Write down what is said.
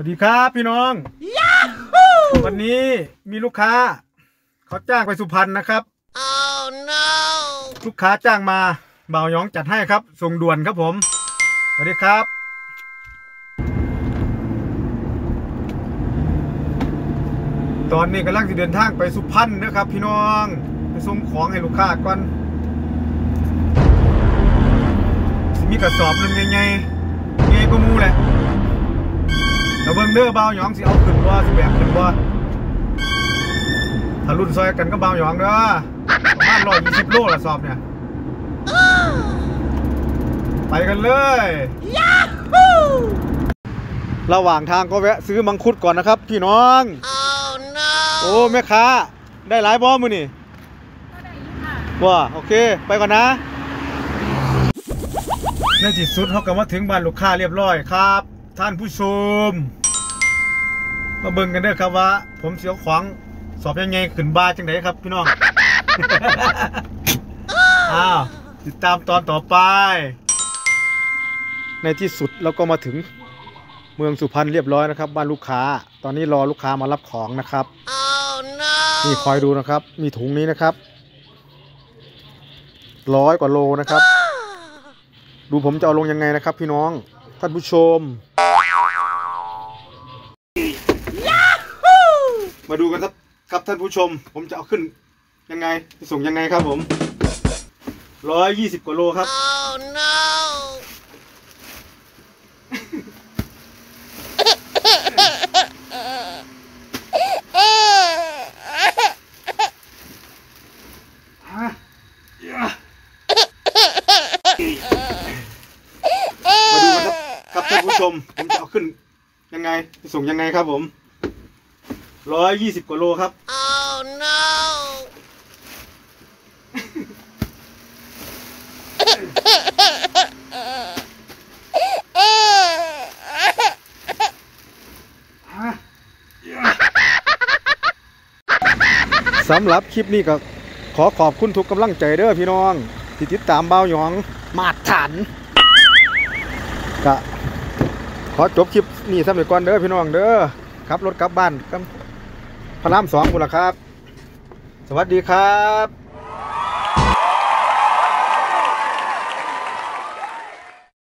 วัสดีครับพี่น้อง วันนี้มีลูกค้า เขาจ้างไปสุพรรณนะครับ Oh no! ลูกค้าจ้างมาบ่าวหยองจัดให้ครับ ส่งด่วนครับผม สวัสดีครับ ตอนนี้กำลังจะเดินทางไปสุพรรณนะครับ พี่น้อง ไปส่งของให้ลูกค้าก่อนสิมีกระสอบหนึงไงไงก็มูแหละ แล้วเบิ่งเด้อบ่าวหยองสิเอาขึ้นว่าสิแบกขึ้นว่าถ้ารุ่นซอยกันก็บ่าวหยองเด้อประมาณร้อยยี่สิบโลละสอบเนี่ยไปกันเลย Yahoo! ระหว่างทางก็แวะซื้อมังคุดก่อนนะครับ พี่น้อง Oh no! โอ้แม่ค้าได้หลายบอมือนี่ว่าโอเค ไปก่อนนะในที่สุดเขาก็มาถึงบ้านลูกค้าเรียบร้อยครับ ท่านผู้ชม มาเบิ่งกันเด้อครับว่า ผมเสียวขวางสอบยังไงขึ้นบ้าจังไดครับพี่น้อง อ้าว ติดตามตอนต่อไป ในที่สุดเราก็มาถึงเมืองสุพรรณเรียบร้อยนะครับ บ้านลูกค้า ตอนนี้รอลูกค้ามารับของนะครับ Oh no! นี่คอยดูนะครับ มีถุงนี้นะครับร้อยกว่าโลนะครับ ดูผมจะเอาลงยังไงนะครับ พี่น้อง ท่านผู้ชม มาดูกันครับครับท่านผู้ชม ผมจะเอาขึ้นยังไงจะส่งยังไงครับผมร้อยยี่สิบกว่าโลครับ Oh no! มาดูกันครับ ครับท่านผู้ชม ผมจะเอาขึ้นยังไงจะส่งยังไงครับผมร้อยยี่สิบกว่าโลครับ Oh no! สำหรับคลิปนี้ก็ขอขอบคุณทุกกำลังใจเด้อพี่น้อง ที่ติดตามเบ้าหยองมาดถันก็ ขอจบคลิปนี้สำเร็จก่อนเด้อพี่น้องเด้อครับรถกลับบ้านกับพระรามสองบุนละครับ สวัสดีครับ